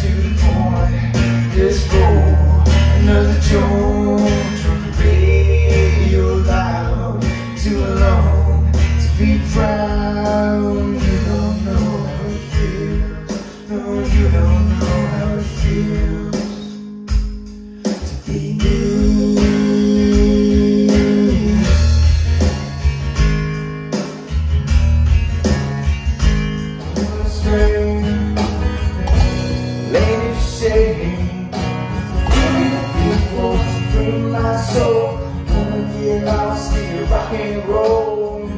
to the point. Just for another jolt to be your loud Too to be proud You don't know how it feels. You don't know how it feels To be new my soul. Wanna get lost in rock and roll.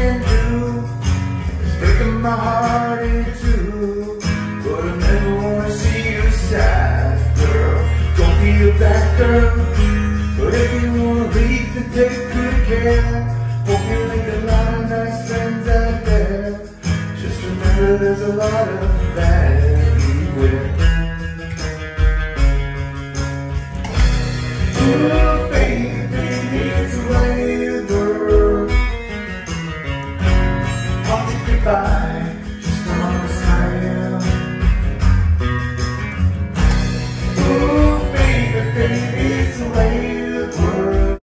my heart in two. But I never wanna see you sad, girl. Don't be a bad girl. But if you wanna leave, then take good care. Hope you make a lot of nice friends out there. Just remember there's a lot of bad